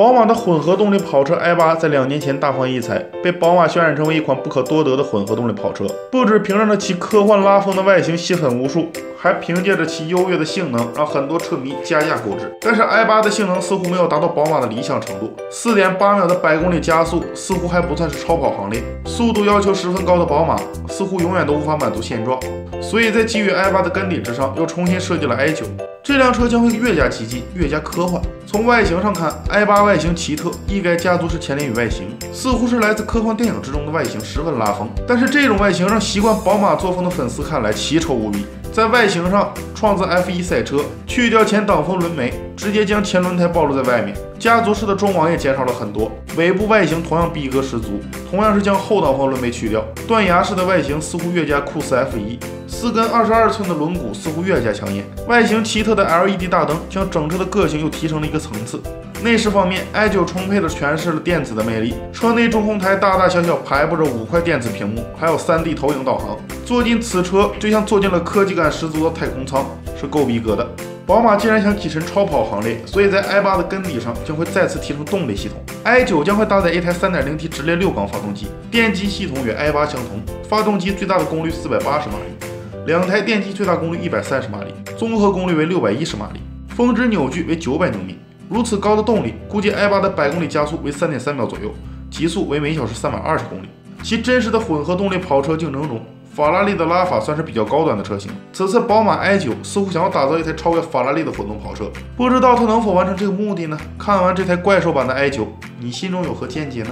宝马的混合动力跑车 i8 在两年前大放异彩，被宝马渲染成为一款不可多得的混合动力跑车。不止凭着其科幻拉风的外形吸粉无数，还凭借着其优越的性能让很多车迷加价购置。但是 i8 的性能似乎没有达到宝马的理想程度，四点八秒的百公里加速似乎还不算是超跑行列，速度要求十分高的宝马似乎永远都无法满足现状。所以在基于 i8 的根底之上，又重新设计了 i9。这辆车将会越加激进，越加科幻。从外形上看，i8 外形奇特，一改家族式前脸与外形，似乎是来自科幻电影之中的外形，十分拉风。但是这种外形让习惯宝马作风的粉丝看来奇丑无比。在外形上创自 F1 赛车，去掉前挡风轮眉，直接将前轮胎暴露在外面。家族式的中网也减少了很多，尾部外形同样逼格十足，同样是将后挡风轮眉去掉。断崖式的外形似乎越加酷似 F1，四根二十二寸的轮毂似乎越加抢眼。外形奇特的 LED 大灯将整车的个性又提升了一个层次。内饰方面，i9 充沛地诠释了电子的魅力。车内中控台大大小小排布着五块电子屏幕，还有 3D 投影导航。坐进此车就像坐进了科技感十足的太空舱，是够逼格的。宝马既然想跻身超跑行列，所以在 i8 的根底上将会再次提升动力系统。i9 将会搭载一台 3.0T 直列六缸发动机，电机系统与 i8 相同，发动机最大的功率480马力，两台电机最大功率130马力，综合功率为610马力，峰值扭矩为900牛米。如此高的动力，估计 i8 的百公里加速为三点三秒左右，极速为每小时三百二十公里。其真实的混合动力跑车竞争中，法拉利的拉法算是比较高端的车型。此次宝马 i9 似乎想要打造一台超越法拉利的混动跑车，不知道它能否完成这个目的呢？看完这台怪兽版的 i9，你心中有何见解呢？